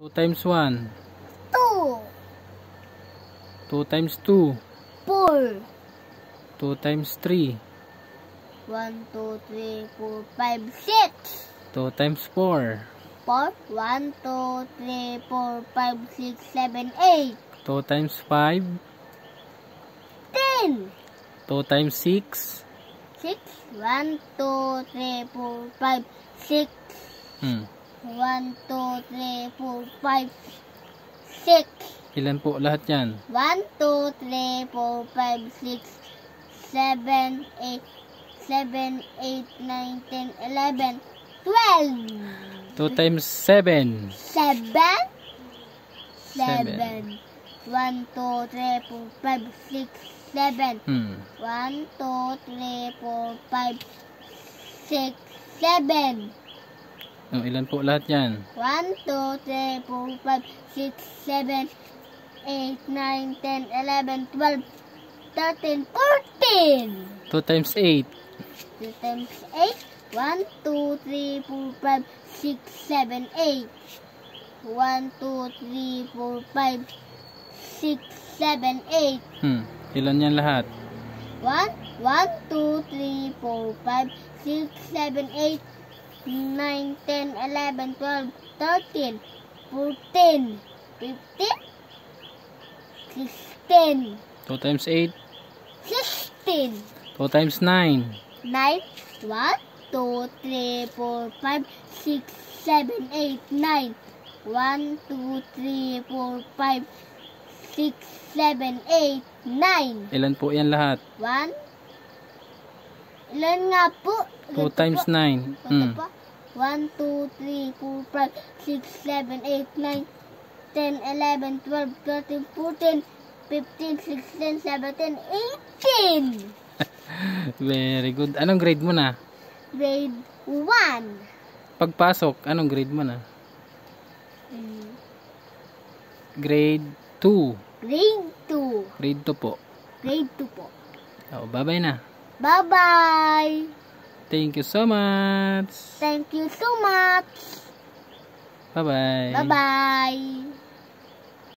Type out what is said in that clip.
2 times 1. 2, 2 times 2. 4, 2 times 3. 1, 2, 3, 4, 5, 6, 2 times 4. 4, 1, 2, 3, 4, 5, 6, 7, 8, 2 times 5. 10, 2 times 6. 6, 1, 2, 3, 4, 5, 6, Hmm. 1, 2, 3, 4, 5, 6, Ilan po lahat yan? 1, 2, 3, 4, 5, 6, 7, 8, 7, 8, 9, 10, 11, 12, 2 times 7. 7, Seven. 7, 1, 2, 3, 4, 5, 6, 7, Hmm. 1, 2, 3, 4, 5, 6, 7, Oh, ilan po lahat yan? 1, 2, 3, 4, 5, 6, 7, 8, 9, 10, 11, 12, 13, 14. 2 times 8. 2 times 8. 1, 2, 3, 4, 5, 6, 7, 8. 1, 2, 3, 4, 5, 6, 7, 8. Hmm. Ilan yan lahat? 1, 1, 2, 3, 4, 5, 6, 7, 8, 9, 10, 11, 12, 13, 14, 15, 16, 2 times 8. 16, 2 times 9. 9, 1, 2, 3, 4, 5, 6, 7, 8, 9, 1, 2, 3, 4, 5, 6, 7, 8, 9, Ilan po yan lahat? 1, ilan nga po? 2 times 9. Ito Hmm. pa. 1, 2, 3, 4, 5, 6, 7, 8, 9, 10, 11, 12, 13, 14, 15, 16, 17, 18. Very good. Anong grade mo na? Grade 1. Pagpasok, anong grade mo na? Mm, Grade 2. Grade 2. Grade 2 po. Grade 2 po. Oh, bye-bye na. Bye-bye. Thank you so much. Thank you so much. Bye-bye. Bye-bye.